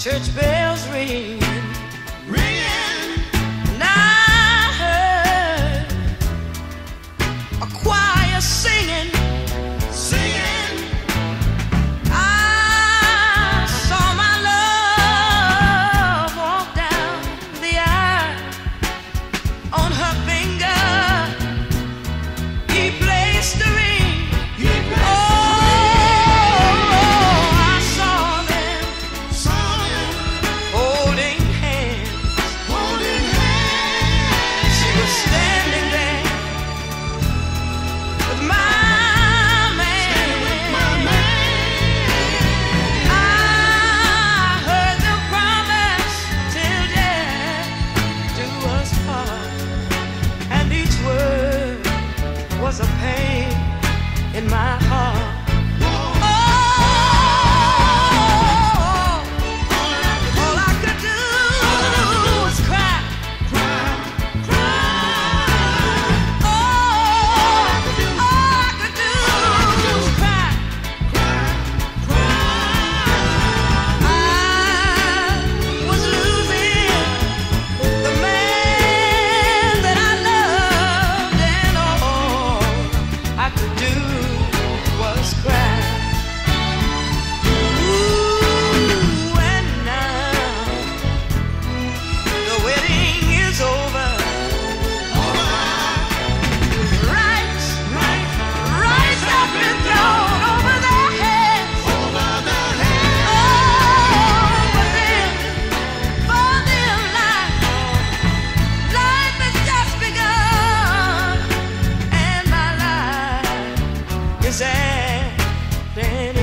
Church bell. standing.